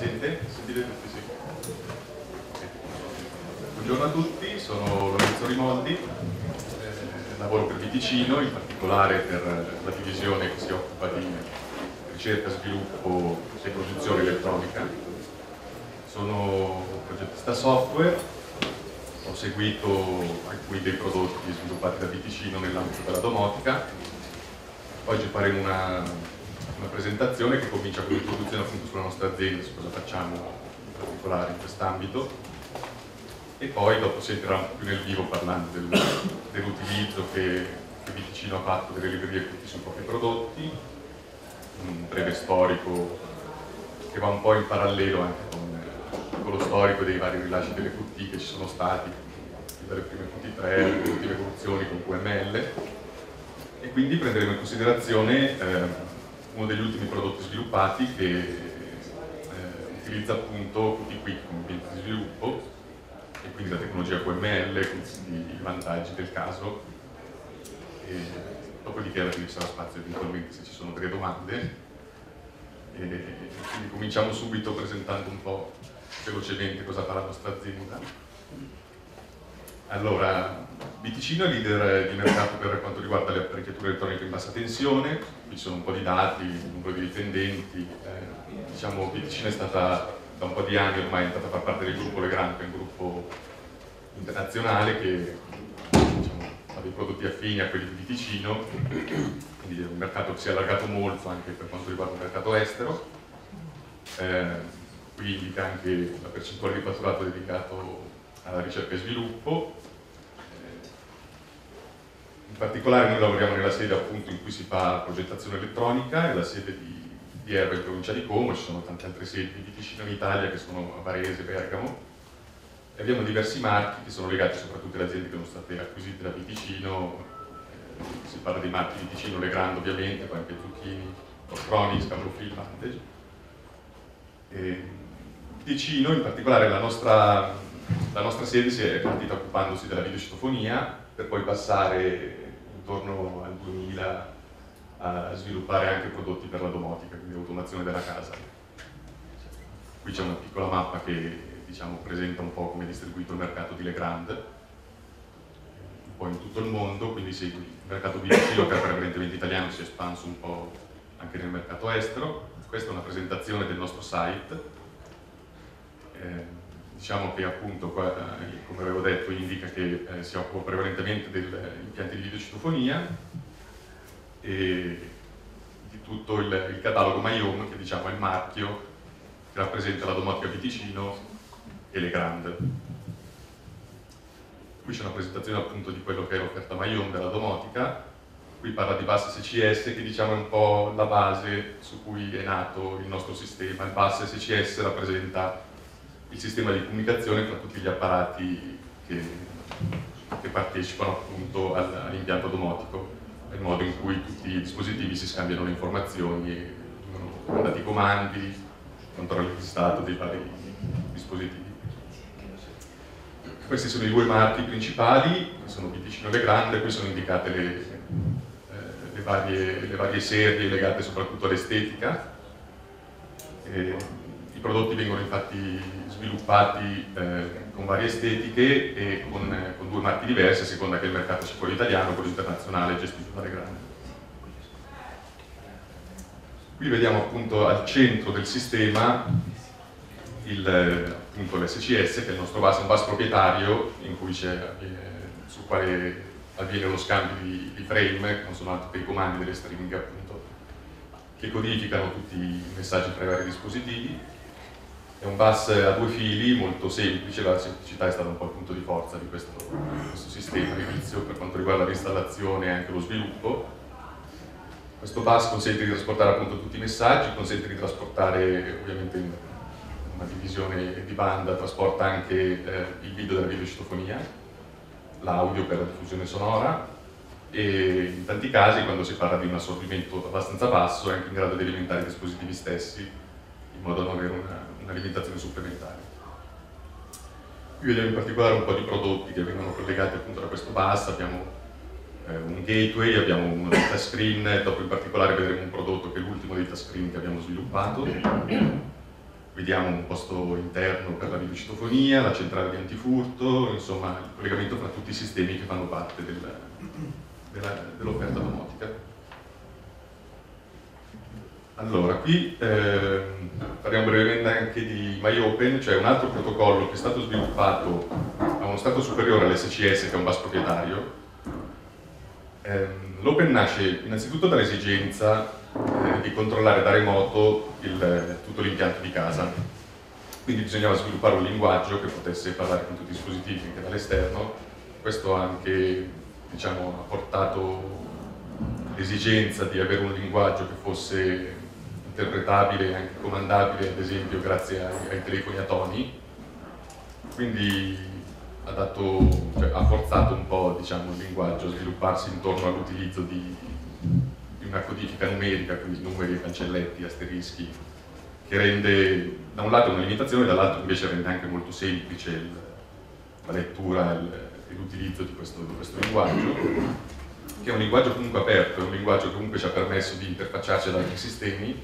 sente? Sentite tutti? Sì. Buongiorno a tutti, sono Lorenzo Rimoldi, eh, lavoro per Viticino, in particolare per la divisione che si occupa di ricerca, sviluppo e produzione elettronica. Sono progettista software, ho seguito alcuni dei prodotti sviluppati da Viticino nell'ambito della domotica. Oggi faremo una, una presentazione che comincia con l'introduzione appunto sulla nostra azienda, su cosa facciamo in particolare in quest'ambito e poi dopo si entrerà più nel vivo parlando del, dell'utilizzo che, che Viticino ha fatto delle librerie tutti sui propri prodotti, un breve storico che va un po' in parallelo anche con, con lo storico dei vari rilasci delle QT che ci sono stati, dalle prime QT3 alle ultime evoluzioni con QML e quindi prenderemo in considerazione eh, uno degli ultimi prodotti sviluppati che eh, utilizza appunto Qt come ambiente di sviluppo e quindi la tecnologia QML tutti i vantaggi del caso. E dopodiché ci sarà spazio eventualmente se ci sono delle domande. E quindi cominciamo subito presentando un po' velocemente cosa fa la nostra azienda. Allora, Viticino è leader di mercato per quanto riguarda le apparecchiature elettroniche in bassa tensione, qui ci sono un po' di dati, il numero di dipendenti, eh, diciamo Viticino è stata da un po' di anni ormai entrata a far parte del gruppo Legrand, che è un gruppo internazionale che diciamo, ha dei prodotti affini a quelli di Ticino, quindi è un mercato che si è allargato molto anche per quanto riguarda il mercato estero. Eh, qui indica anche la percentuale di fatturato dedicato alla ricerca e sviluppo. In particolare noi lavoriamo nella sede appunto in cui si fa progettazione elettronica, è la sede di di Erba in provincia di Como, ci sono tante altre sedi di Ticino in Italia che sono a Varese, Bergamo e abbiamo diversi marchi che sono legati soprattutto alle aziende che sono state acquisite da Viticino, eh, si parla dei marchi Viticino, Legrand ovviamente, poi anche Zucchini, Octronics, Cablofil, Vantage. E Ticino, in particolare la nostra, la nostra sede si è partita occupandosi della videocitofonia per poi passare intorno al 2000 a sviluppare anche prodotti per la domotica, quindi automazione della casa. Qui c'è una piccola mappa che diciamo, presenta un po' come è distribuito il mercato di Legrand, un po' in tutto il mondo, quindi sì, il mercato B2C, che è prevalentemente italiano, si è espanso un po' anche nel mercato estero. Questa è una presentazione del nostro site. Eh, diciamo che appunto, qua, eh, come avevo detto, indica che eh, si occupa prevalentemente degli impianti di videocitofonia, e di tutto il, il catalogo MyHome, che diciamo è il marchio che rappresenta la domotica Viticino e le Grand. Qui c'è una presentazione appunto di quello che è l'offerta MyHome della domotica, qui parla di bus SCS che diciamo è un po' la base su cui è nato il nostro sistema. Il bus SCS rappresenta il sistema di comunicazione tra tutti gli apparati che, che partecipano appunto all'impianto domotico il modo in cui tutti i dispositivi si scambiano le informazioni e vengono mandati i comandi, controlli di stato dei vari dispositivi. Questi sono i due marchi principali, sono Viticino e Legrande, qui sono indicate le, eh, le, varie, le varie serie legate soprattutto all'estetica. I prodotti vengono infatti sviluppati eh, con varie estetiche e con, eh, con, due marchi diversi a seconda che il mercato sia quello italiano o quello internazionale gestito dalle grandi. Qui vediamo appunto al centro del sistema l'SCS che è il nostro bus, un bus proprietario eh, sul quale avviene lo scambio di, di frame, che non sono altro che i comandi delle stringhe appunto, che codificano tutti i messaggi tra i vari dispositivi è un bus a due fili molto semplice, la semplicità è stata un po' il punto di forza di questo, questo sistema all'inizio per quanto riguarda l'installazione e anche lo sviluppo. Questo bus consente di trasportare appunto tutti i messaggi, consente di trasportare ovviamente una divisione di banda, trasporta anche eh, il video della videocitofonia, l'audio per la diffusione sonora e in tanti casi quando si parla di un assorbimento abbastanza basso è anche in grado di alimentare i dispositivi stessi in modo da non avere una un'alimentazione supplementare. Qui vediamo in particolare un po' di prodotti che vengono collegati appunto da questo bus, abbiamo eh, un gateway, abbiamo un touchscreen, dopo in particolare vedremo un prodotto che è l'ultimo dei touchscreen che abbiamo sviluppato. vediamo un posto interno per la videocitofonia, la centrale di antifurto, insomma il collegamento tra tutti i sistemi che fanno parte del, dell'offerta dell domotica. Allora, qui eh, parliamo brevemente anche di MyOpen, cioè un altro protocollo che è stato sviluppato a uno stato superiore all'SCS, che è un bus proprietario. Eh, L'Open nasce innanzitutto dall'esigenza eh, di controllare da remoto il, tutto l'impianto di casa. Quindi bisognava sviluppare un linguaggio che potesse parlare con tutti i dispositivi anche dall'esterno. Questo anche diciamo, ha portato l'esigenza di avere un linguaggio che fosse interpretabile e anche comandabile, ad esempio grazie ai, ai telefoni a toni, quindi ha, dato, cioè, ha forzato un po' diciamo, il linguaggio a svilupparsi intorno all'utilizzo di, di, una codifica numerica, quindi numeri, cancelletti, asterischi, che rende da un lato una limitazione, dall'altro invece rende anche molto semplice il, la lettura e l'utilizzo di di questo linguaggio che è un linguaggio comunque aperto, è un linguaggio che comunque ci ha permesso di interfacciarci ad altri sistemi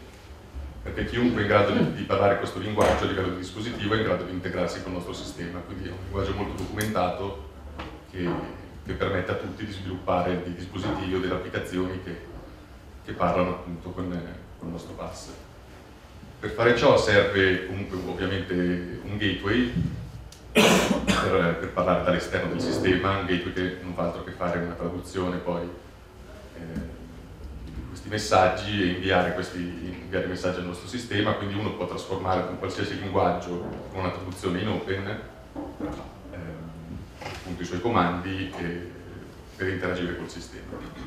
perché chiunque è in grado di, di, parlare questo linguaggio a livello di dispositivo è in grado di integrarsi con il nostro sistema, quindi è un linguaggio molto documentato che, che permette a tutti di sviluppare dei dispositivi o delle applicazioni che, che parlano appunto con, con il nostro pass. Per fare ciò serve comunque ovviamente un gateway per, per parlare dall'esterno del sistema, un gateway che non fa altro che fare una traduzione poi eh, questi messaggi e inviare questi inviare messaggi al nostro sistema, quindi uno può trasformare con qualsiasi linguaggio con una traduzione in open ehm, i suoi comandi e, per interagire col sistema.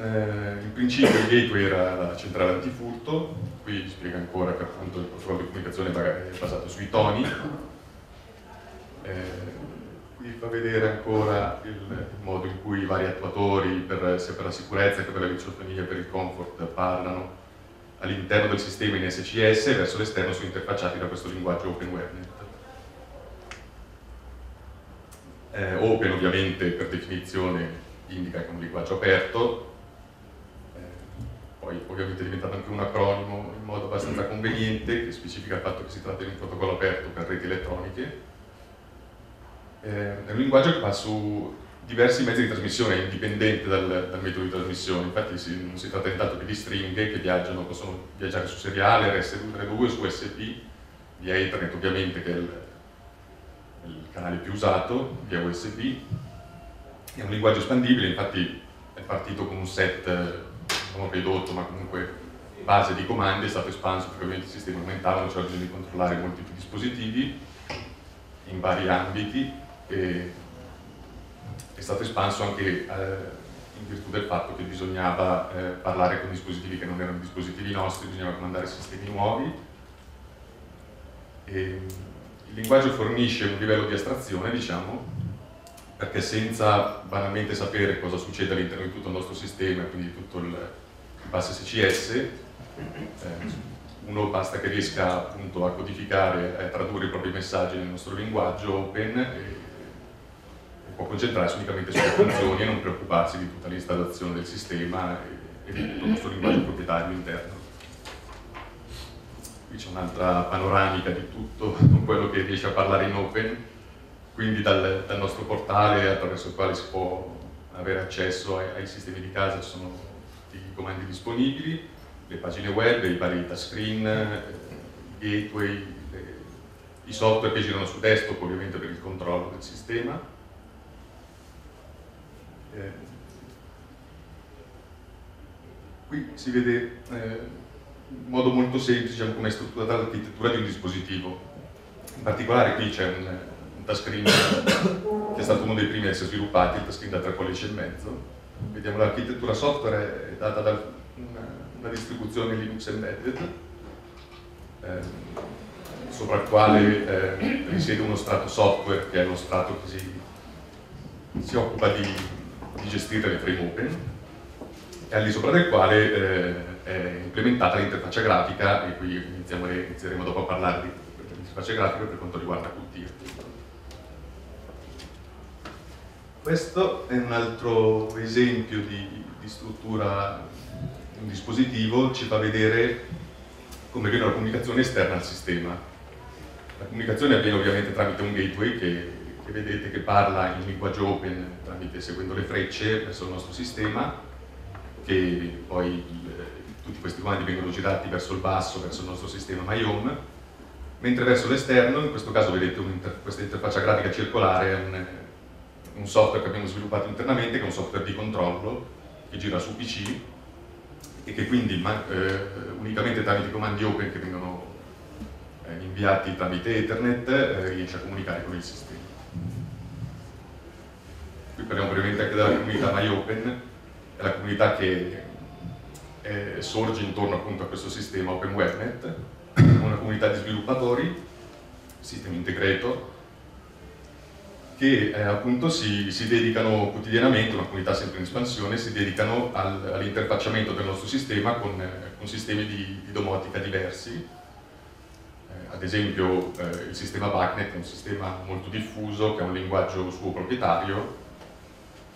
Eh, in, principio il gateway era la centrale antifurto, qui spiega ancora che appunto il protocollo di comunicazione è basato sui toni, qui fa vedere ancora il, modo in cui i vari attuatori, per, sia per la sicurezza che per la viciofonia e per il comfort, parlano all'interno del sistema in SCS e verso l'esterno sono interfacciati da questo linguaggio OpenWebNet. Eh, open ovviamente per definizione indica che è un linguaggio aperto, eh, poi ovviamente è diventato anche un acronimo in modo abbastanza conveniente che specifica il fatto che si tratta di un protocollo aperto per reti elettroniche eh, è un linguaggio che va su diversi mezzi di trasmissione, indipendente dal, dal metodo di trasmissione, infatti si, non si tratta intanto che di stringhe che viaggiano, possono viaggiare su seriale, RS232, su USB, via Ethernet ovviamente che è il, il canale più usato, via USB, è un linguaggio espandibile, infatti è partito con un set non ridotto ma comunque base di comandi, è stato espanso perché ovviamente i sistemi aumentavano, c'era bisogno di controllare molti più dispositivi in vari ambiti e è stato espanso anche eh, in virtù del fatto che bisognava eh, parlare con dispositivi che non erano dispositivi nostri, bisognava comandare sistemi nuovi. E il linguaggio fornisce un livello di astrazione, diciamo, perché senza banalmente sapere cosa succede all'interno di tutto il nostro sistema, quindi tutto il, il SCS, eh, uno basta che riesca appunto a codificare a tradurre i propri messaggi nel nostro linguaggio open può concentrarsi unicamente sulle funzioni e non preoccuparsi di tutta l'installazione del sistema e, e di tutto il nostro linguaggio proprietario interno. Qui c'è un'altra panoramica di tutto quello che riesce a parlare in open, quindi dal, dal nostro portale attraverso il quale si può avere accesso ai, ai sistemi di casa, ci sono tutti i comandi disponibili, le pagine web, i vari touchscreen, i gateway, le, i software che girano su desktop ovviamente per il controllo del sistema. Eh, qui si vede eh, in modo molto semplice diciamo, come è strutturata l'architettura di un dispositivo. In particolare qui c'è un, un touchscreen che è stato uno dei primi a essere sviluppati, il touchscreen da 3 pollici e mezzo. Vediamo l'architettura software è data da una distribuzione Linux embedded eh, sopra il quale eh, risiede uno strato software che è lo strato che si, si occupa di, gestire le frame open e al di sopra del quale eh, è implementata l'interfaccia grafica e qui inizieremo dopo a parlare di l'interfaccia grafica per quanto riguarda Qt. Questo è un altro esempio di, di struttura di un dispositivo, ci fa vedere come viene la comunicazione esterna al sistema. La comunicazione avviene ovviamente tramite un gateway che, che vedete che parla in linguaggio open tramite seguendo le frecce verso il nostro sistema, che poi tutti questi comandi vengono girati verso il basso, verso il nostro sistema MyHome, mentre verso l'esterno, in questo caso vedete inter questa interfaccia grafica circolare, un, un software che abbiamo sviluppato internamente, che è un software di controllo che gira su PC e che quindi eh, unicamente tramite i comandi open che vengono eh, inviati tramite Ethernet eh, riesce a comunicare con il sistema. Parliamo brevemente anche della comunità MyOpen, è la comunità che eh, sorge intorno appunto a questo sistema OpenWebNet, una comunità di sviluppatori, sistema integrator, che eh, appunto si, si, dedicano quotidianamente, una comunità sempre in espansione, si dedicano al, all'interfacciamento del nostro sistema con, eh, con sistemi di, di, domotica diversi. Eh, ad esempio eh, il sistema BACnet è un sistema molto diffuso che ha un linguaggio suo proprietario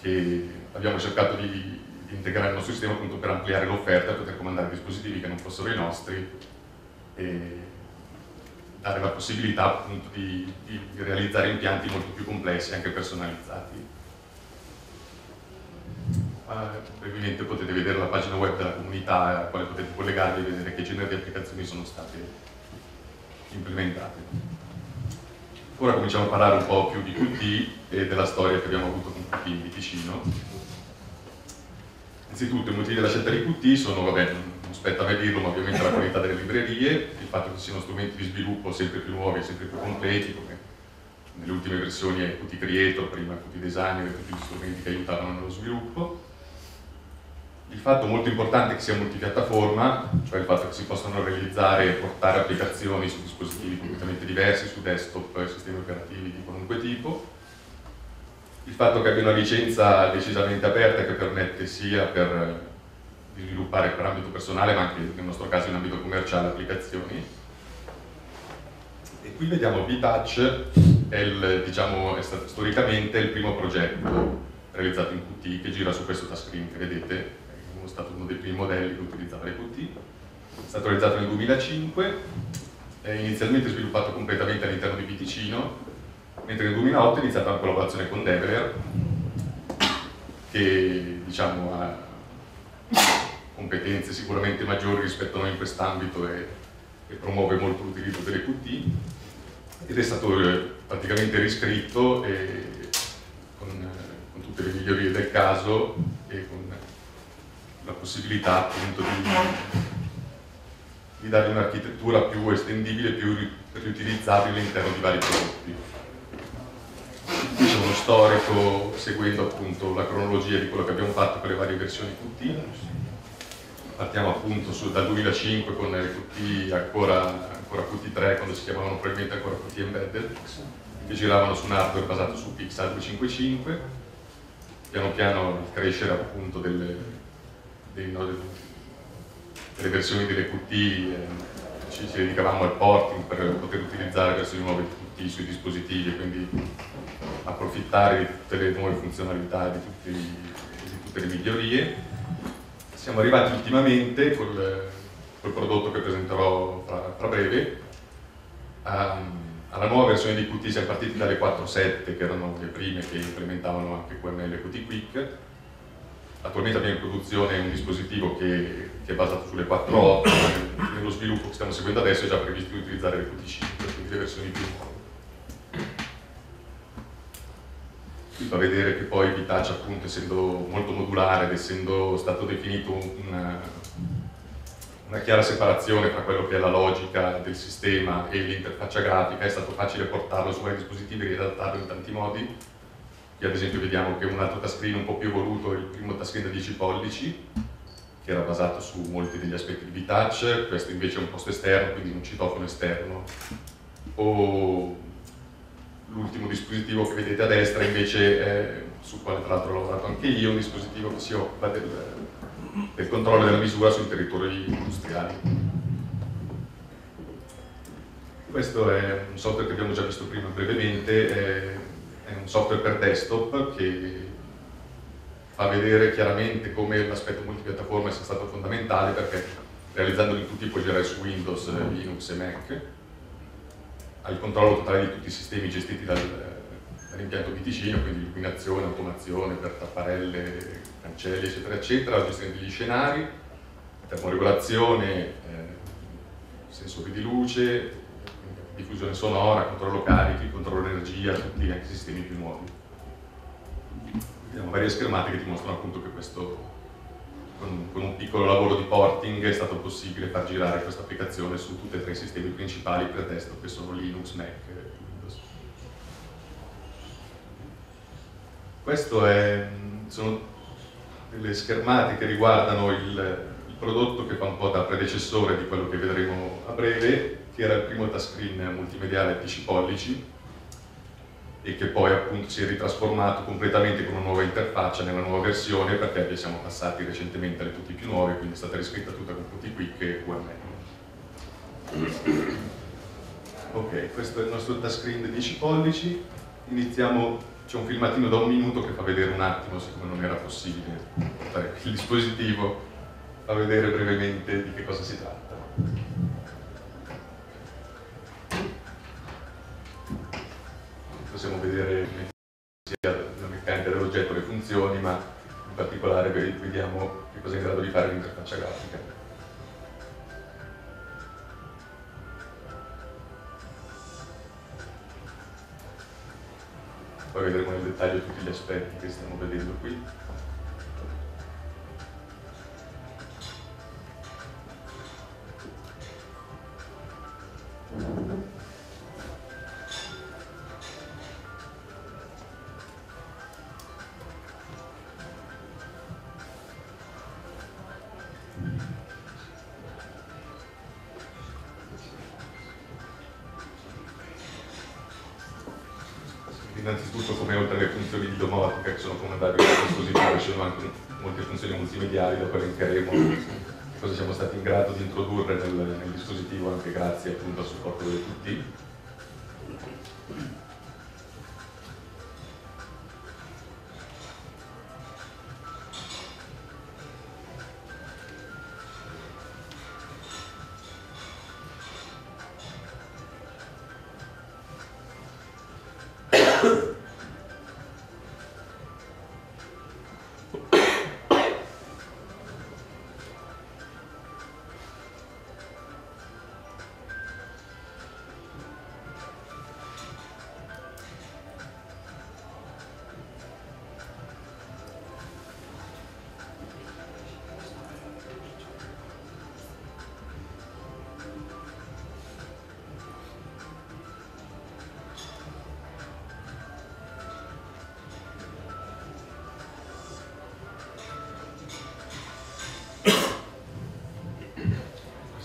che abbiamo cercato di, di integrare nel nostro sistema appunto per ampliare l'offerta, per poter comandare dispositivi che non fossero i nostri e dare la possibilità appunto di, di realizzare impianti molto più complessi, anche personalizzati. Brevemente potete vedere la pagina web della comunità alla quale potete collegarvi e vedere che genere di applicazioni sono state implementate. Ora cominciamo a parlare un po' più di Qt e della storia che abbiamo avuto con Qt in Ticino. Innanzitutto i motivi della scelta di Qt sono, vabbè, non spetta a me dirlo, ma ovviamente la qualità delle librerie, il fatto che siano strumenti di sviluppo sempre più nuovi e sempre più completi, come nelle ultime versioni è Qt Creator, prima Qt Designer e tutti gli strumenti che aiutavano nello sviluppo. Il fatto molto importante che sia multipiattaforma, cioè il fatto che si possano realizzare e portare applicazioni su dispositivi completamente diversi, su desktop e sistemi operativi di qualunque tipo, il fatto che abbia una licenza decisamente aperta che permette sia per di sviluppare per ambito personale, ma anche nel nostro caso in ambito commerciale applicazioni. E qui vediamo VTouch, è, il, diciamo, è stato storicamente il primo progetto realizzato in Qt che gira su questo touchscreen che vedete, è stato uno dei primi modelli che utilizzava le Qt. È stato realizzato nel 2005, è inizialmente sviluppato completamente all'interno di Viticino, mentre nel 2008 è iniziata una collaborazione con Develer che diciamo, ha competenze sicuramente maggiori rispetto a noi in quest'ambito e, e, promuove molto l'utilizzo delle Qt ed è stato eh, praticamente riscritto con, eh, con, tutte le migliorie del caso e con la possibilità appunto di, di dargli un'architettura più estendibile, più riutilizzabile all'interno di vari prodotti. Qui c'è uno storico seguendo appunto la cronologia di quello che abbiamo fatto per le varie versioni Qt partiamo appunto su, dal 2005 con le Qt ancora, ancora Qt3 quando si chiamavano probabilmente ancora Qt Embedded che giravano su un hardware basato su Pixar 255 piano piano il crescere appunto delle, delle versioni delle Qt eh, ci, dedicavamo al porting per poter utilizzare versioni nuove di Qt sui dispositivi e quindi approfittare di tutte le nuove funzionalità di, tutti, di tutte le migliorie. Siamo arrivati ultimamente col, col prodotto che presenterò fra, fra breve. Um, alla nuova versione di Qt siamo partiti dalle 4.7 che erano le prime che implementavano anche QML Qt Quick attualmente abbiamo in produzione un dispositivo che, che è basato sulle 4.8 nello sviluppo che stiamo seguendo adesso è già previsto di utilizzare le Qt 5 quindi le versioni più nuove Qui fa vedere che poi Vitach appunto essendo molto modulare ed essendo stato definito una, una chiara separazione tra quello che è la logica del sistema e l'interfaccia grafica, è stato facile portarlo su vari dispositivi e riadattarlo in tanti modi. Qui ad esempio vediamo che un altro touchscreen un po' più evoluto è il primo touchscreen da 10 pollici, che era basato su molti degli aspetti di VTouch, questo invece è un posto esterno, quindi un citofono esterno, o l'ultimo dispositivo che vedete a destra invece è, sul quale tra l'altro ho lavorato anche io, un dispositivo che si occupa del, del controllo della misura sui territori industriali. Questo è un software che abbiamo già visto prima brevemente, è, un software per desktop che fa vedere chiaramente come l'aspetto multipiattaforma sia stato fondamentale perché realizzandolo in tutti puoi girare su Windows, Linux e Mac, ha il controllo totale di tutti i sistemi gestiti dal, dall'impianto Viticino, quindi illuminazione, automazione per tapparelle, cancelli, eccetera, eccetera, la gestione degli scenari, termoregolazione, eh, sensori di luce, diffusione sonora, controllo carichi, controllo energia, tutti anche i sistemi più nuovi. Abbiamo varie schermate che dimostrano appunto che questo, con, con, un piccolo lavoro di porting è stato possibile far girare questa applicazione su tutti e tre i sistemi principali per desktop che sono Linux, Mac e Windows. Queste sono delle schermate che riguardano il, il prodotto che fa un po' da predecessore di quello che vedremo a breve, che era il primo touchscreen multimediale 10 pollici e che poi appunto si è ritrasformato completamente con una nuova interfaccia nella nuova versione perché siamo passati recentemente alle tutte più nuove, quindi è stata riscritta tutta con tutti quick e UML. Ok, questo è il nostro touchscreen 10 pollici, iniziamo, c'è un filmatino da un minuto che fa vedere un attimo, siccome non era possibile portare il dispositivo, fa vedere brevemente di che cosa si tratta. Vedere sia la meccanica dell'oggetto, le funzioni, ma in particolare vediamo che cosa è in grado di fare l'interfaccia grafica. Poi vedremo nel dettaglio tutti gli aspetti che stiamo vedendo qui. Innanzitutto come oltre alle funzioni di domotica che sono comandabili dal dispositivo ci sono anche molte funzioni multimediali, dopo elencheremo cosa siamo stati in grado di introdurre nel, nel dispositivo anche grazie appunto al supporto del tutti.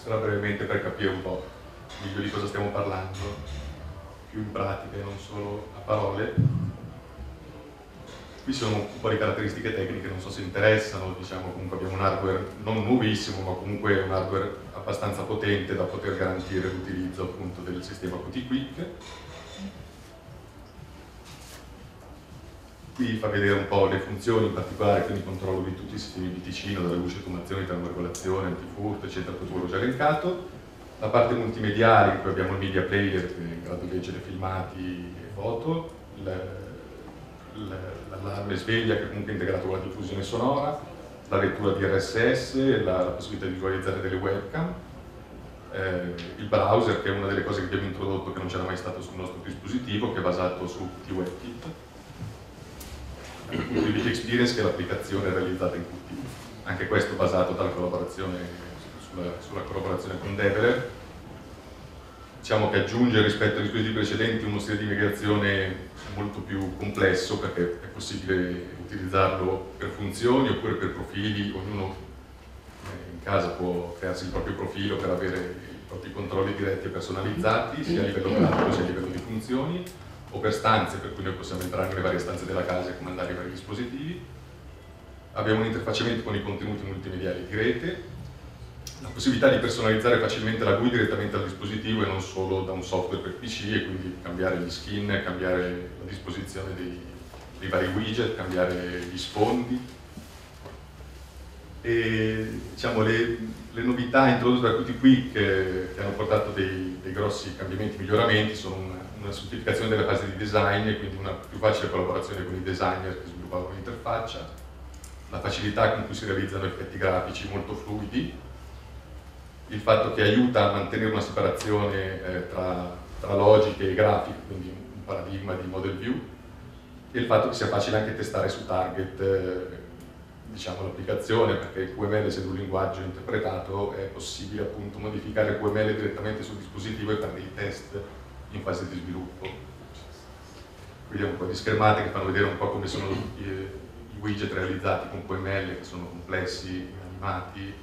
Questo brevemente per capire un po' meglio di cosa stiamo parlando, più in pratica e non solo a parole. Qui sono un po' di caratteristiche tecniche, non so se interessano, diciamo comunque abbiamo un hardware non nuovissimo, ma comunque un hardware abbastanza potente da poter garantire l'utilizzo appunto del sistema Qt Quick Qui fa vedere un po' le funzioni in particolare, quindi controllo di tutti i sistemi di ticino, dalla luce, automazione, termoregolazione, antifurto, eccetera, tutto quello già elencato. La parte multimediale, in cui abbiamo il media player che è in grado di leggere filmati e foto, l'allarme sveglia che comunque è integrato con la diffusione sonora, la lettura di RSS, la, la possibilità di visualizzare delle webcam, eh, il browser che è una delle cose che abbiamo introdotto che non c'era mai stato sul nostro dispositivo, che è basato su TWebKit Qt Experience che è l'applicazione realizzata in Qt. Anche questo basato collaborazione, sulla, sulla, collaborazione con Develer. Diciamo che aggiunge rispetto ai dispositivi precedenti uno stile di migrazione molto più complesso perché è possibile utilizzarlo per funzioni oppure per profili, ognuno eh, in casa può crearsi il proprio profilo per avere i propri controlli diretti e personalizzati sia a livello pratico sia a livello di funzioni o per stanze, per cui noi possiamo entrare nelle varie stanze della casa e comandare i vari dispositivi. Abbiamo un interfacciamento con i contenuti multimediali di rete, la possibilità di personalizzare facilmente la GUI direttamente al dispositivo e non solo da un software per PC e quindi cambiare gli skin, cambiare la disposizione dei, dei vari widget, cambiare gli sfondi. E, diciamo, le, le, novità introdotte da qui che, che hanno portato dei, dei, grossi cambiamenti, miglioramenti, sono una, una semplificazione della fase di design e quindi una più facile collaborazione con i designer che sviluppavano l'interfaccia, la facilità con cui si realizzano effetti grafici molto fluidi, il fatto che aiuta a mantenere una separazione eh, tra, tra, logiche e grafiche, quindi un paradigma di model view, e il fatto che sia facile anche testare su target eh, diciamo, l'applicazione, perché il QML essendo un linguaggio interpretato è possibile appunto modificare il QML direttamente sul dispositivo e fare dei test in fase di sviluppo. Qui abbiamo un po' di schermate che fanno vedere un po' come sono i, i widget realizzati con QML, che sono complessi, animati,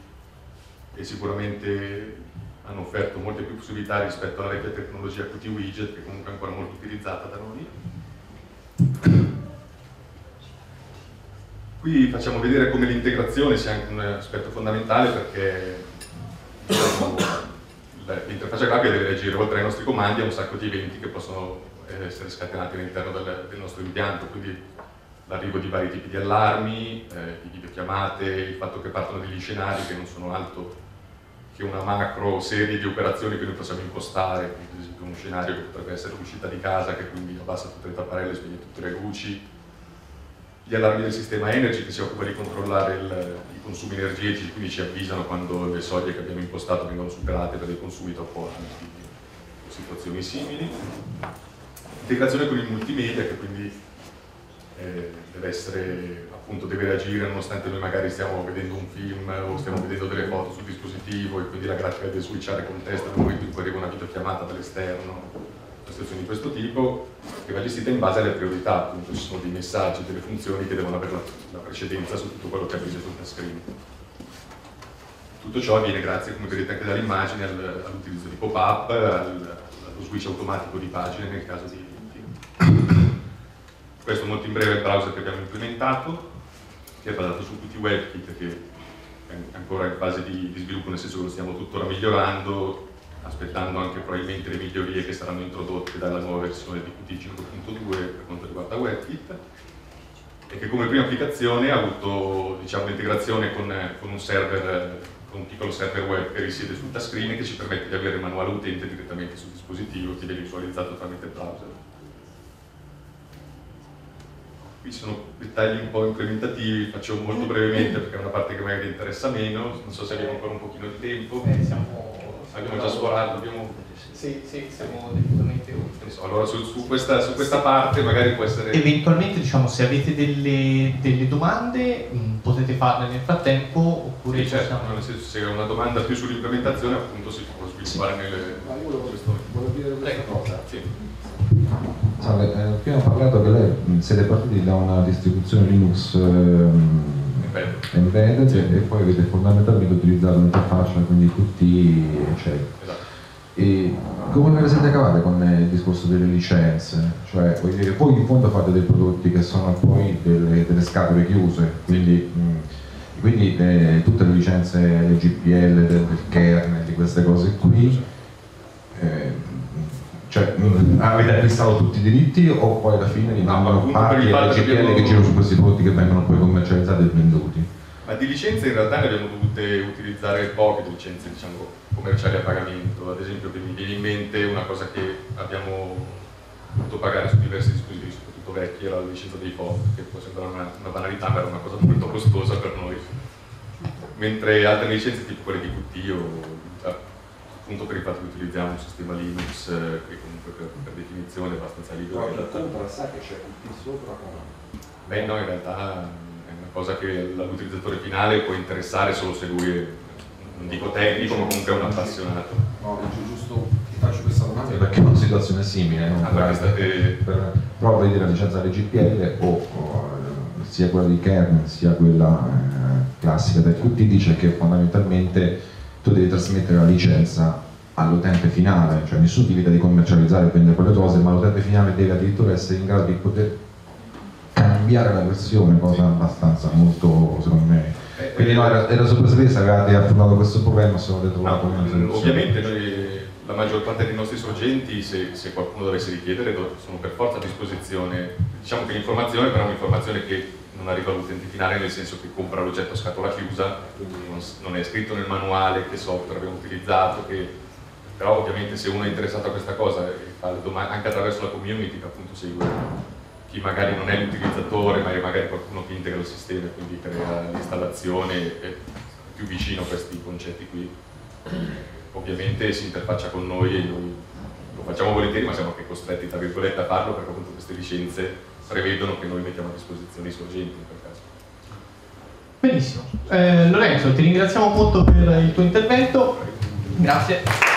e sicuramente hanno offerto molte più possibilità rispetto alla vecchia tecnologia Qt Widget, che comunque è ancora molto utilizzata da noi. Qui facciamo vedere come l'integrazione sia anche un aspetto fondamentale perché diciamo, l'interfaccia grafica deve reagire oltre ai nostri comandi a un sacco di eventi che possono essere scatenati all'interno del, del, nostro impianto, quindi l'arrivo di vari tipi di allarmi, eh, di videochiamate, il fatto che partono degli scenari che non sono altro che una macro serie di operazioni che noi possiamo impostare, ad esempio un scenario che potrebbe essere l'uscita di casa che quindi abbassa tutte le tapparelle, spegne tutte le luci, gli allarmi del sistema Energy che si occupa di controllare il, i consumi energetici, quindi ci avvisano quando le soglie che abbiamo impostato vengono superate per dei consumi troppo alti, situazioni simili. Integrazione con il multimedia che quindi eh, deve essere appunto deve reagire nonostante noi magari stiamo vedendo un film o stiamo vedendo delle foto sul dispositivo e quindi la grafica deve switchare contesto nel momento in cui arriva una videochiamata dall'esterno situazioni di questo tipo che va gestita in base alle priorità, appunto ci sono dei messaggi, delle funzioni che devono avere la, la precedenza su tutto quello che avviene sul touchscreen. Tutto ciò avviene grazie, come vedete anche dall'immagine, all'utilizzo di pop-up, allo switch automatico di pagine nel caso di eventi. Questo molto in breve è il browser che abbiamo implementato, che è basato su tutti i WebKit che è ancora in fase di, di sviluppo, nel senso che lo stiamo tuttora migliorando, aspettando anche probabilmente le migliorie che saranno introdotte dalla nuova versione di Qt 5.2 per quanto riguarda WebKit e che come prima applicazione ha avuto diciamo, l'integrazione con, con, un server, con un piccolo server web che risiede sul touchscreen e che ci permette di avere il manuale utente direttamente sul dispositivo che viene visualizzato tramite il browser. Qui sono dettagli un po' implementativi, faccio molto brevemente perché è una parte che magari interessa meno, non so se abbiamo ancora un pochino di tempo. Eh, siamo abbiamo già sforato, abbiamo... Sì, sì, siamo decisamente oltre. Allora su, su, questa, su, questa, parte magari può essere... Eventualmente diciamo se avete delle, delle domande mh, mm, potete farle nel frattempo oppure... Sì, certo, possiamo... nel senso, se è una domanda più sull'implementazione appunto si può sviluppare nelle... Ma io volevo, volevo dire questa cosa. Sì. Salve, eh, prima ho parlato che lei siete partiti da una distribuzione Linux eh, embedded sì. e poi avete fondamentalmente utilizzato l'interfaccia, quindi tutti eccetera. Esatto. E come ve ne siete cavate con il discorso delle licenze? Cioè, dire, voi in fondo fate dei prodotti che sono poi delle, delle scatole chiuse, quindi, mh, quindi eh, tutte le licenze GPL, del, del kernel, di queste cose qui, eh, cioè, avete acquistato tutti i diritti o poi alla fine rimangono no, parti delle GPL che girano su questi prodotti che vengono poi commercializzati e venduti? Ma di licenze in realtà ne abbiamo dovute utilizzare poche di licenze diciamo, commerciali a pagamento, ad esempio che mi viene in mente una cosa che abbiamo dovuto pagare su diversi dispositivi, soprattutto vecchi, era la licenza dei FOB, che può sembrare una, una banalità ma era una cosa molto costosa per noi. Mentre altre licenze tipo quelle di Qt o appunto per il fatto che utilizziamo un sistema Linux eh, che comunque per, per, definizione è abbastanza libero. Ma compra sa che c'è qui sopra Beh no, in realtà è una cosa che all'utilizzatore finale può interessare solo se lui è, non dico tecnico, ma comunque è un appassionato. No, giusto ti faccio questa domanda perché è una situazione simile, non ah, state... per, però vedi la licenza GPL o, o, sia quella di kernel sia quella eh, classica del QT dice che fondamentalmente tu devi trasmettere la licenza all'utente finale, cioè nessuno ti vieta di commercializzare e vendere quelle cose, ma l'utente finale deve addirittura essere in grado di poter cambiare la versione, cosa abbastanza molto, secondo me. Eh, Quindi no, era, era sorpresa se avevate affrontato questo problema, avete trovato no, una. Ovviamente noi, la maggior parte dei nostri sorgenti, se, se qualcuno dovesse richiedere, sono per forza a disposizione. Diciamo che l'informazione però è un'informazione che non arriva all'utente finale, nel senso che compra l'oggetto a scatola chiusa, non, non, è scritto nel manuale che software abbiamo utilizzato, che, però ovviamente se uno è interessato a questa cosa, anche attraverso la community che appunto segue chi magari non è l'utilizzatore, ma è magari qualcuno che integra il sistema e quindi crea l'installazione, è più vicino a questi concetti qui. Ovviamente si interfaccia con noi e noi lo facciamo volentieri, ma siamo anche costretti, tra virgolette, a farlo perché appunto queste licenze prevedono che noi mettiamo a disposizione i sorgenti in quel caso. Benissimo. Eh, Lorenzo, ti ringraziamo molto per il tuo intervento. Grazie.